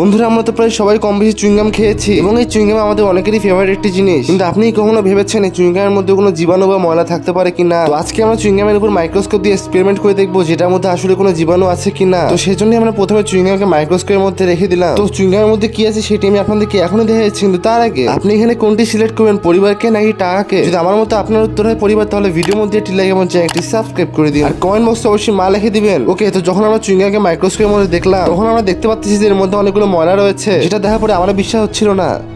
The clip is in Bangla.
বন্ধুরা, আমরা তো প্রায় সবাই কম বেশি চুইংগাম খেয়েছি এবং এই চুইংগাম আমাদের অনেকেরই ফেভারিট একটি জিনিস। কিন্তু আপনি কখনো ভেবেছেন এই চুইংগামের মধ্যে কোনো জীবাণু বা ময়লা থাকতে পারে কিনা তো আজকে আমরা চুইংগামের উপর মাইক্রোস্কোপ দিয়ে এক্সপেরিমেন্ট করে দেখব যেটার মধ্যে আসলে কোনো জীবাণু আছে কিনা তো সেই জন্য আমরা প্রথমে চুইংগামকে মাইক্রোস্কোপের মধ্যে রেখে দিলাম। তো চুইংগামের মধ্যে কি আছে সেটি আমি আপনাদেরকে এখনই দেখা যাচ্ছি কিন্তু তার আগে আপনি এখানে কোনটি সিলেক্ট করবেন, পরিবারকে নাকি টাকাকে? যদি আমার মতো আপনার উত্তর হয় পরিবার, তাহলে ভিডিওর মধ্যে একটি লাইক এবং চ্যানেলটি সাবস্ক্রাইব করে দিন। আর কমেন্ট বক্সে অবশ্যই মা লিখে দিবেন। ওকে তো যখন আমরা চুইংগামকে মাইক্রোস্কোপের মধ্যে দেখলাম, তখন আমরা দেখতে পাচ্ছি যে এর মধ্যে অনেকগুলো ময়লা রয়েছে। যেটা দেখা পরে আমার বিশ্বাস হচ্ছিল না।